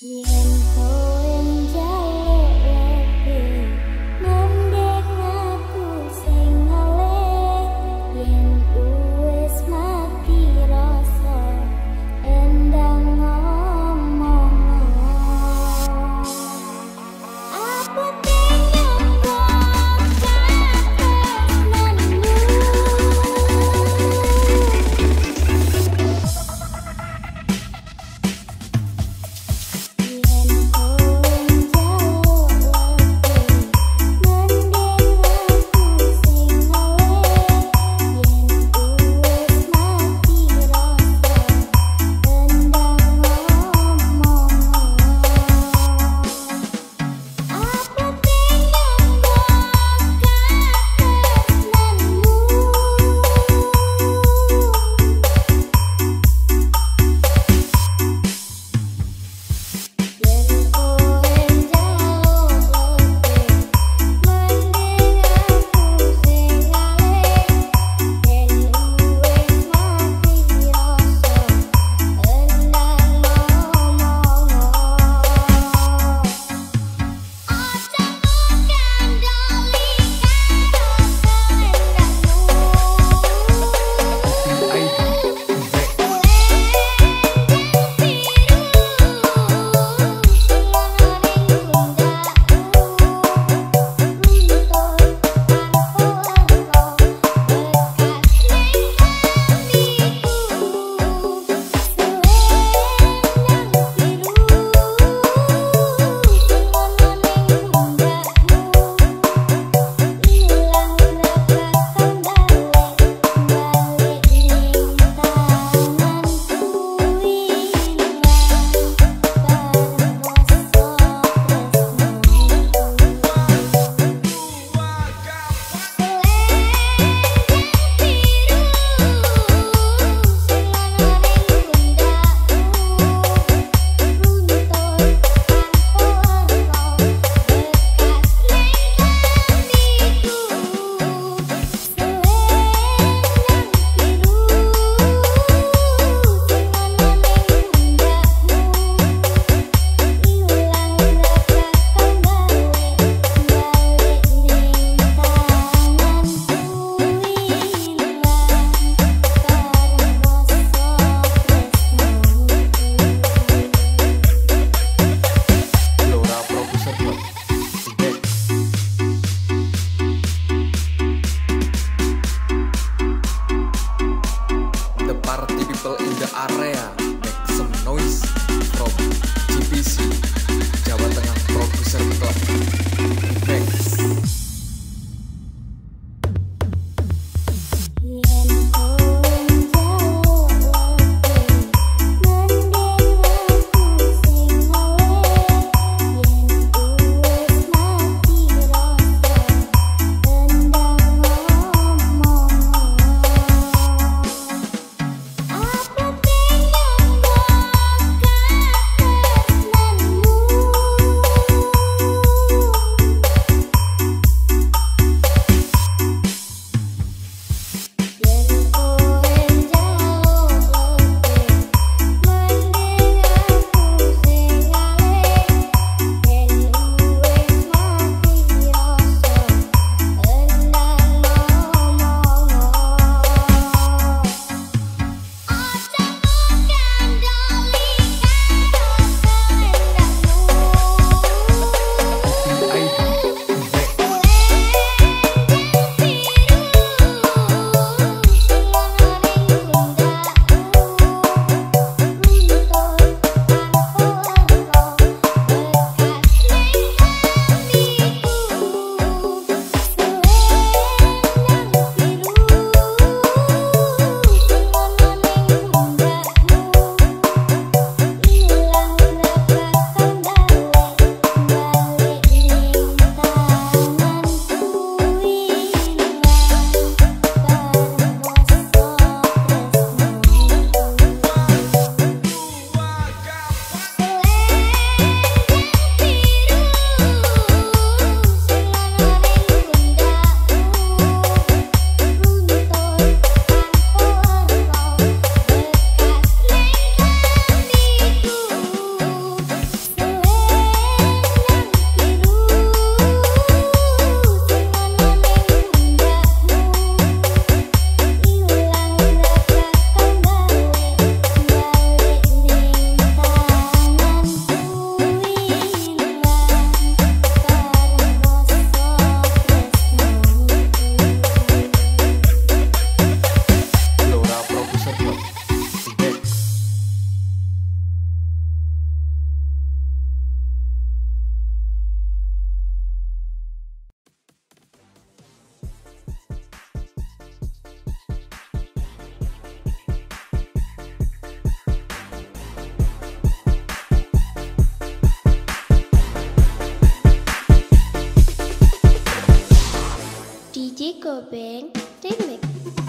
Yen Eco Bank Technic.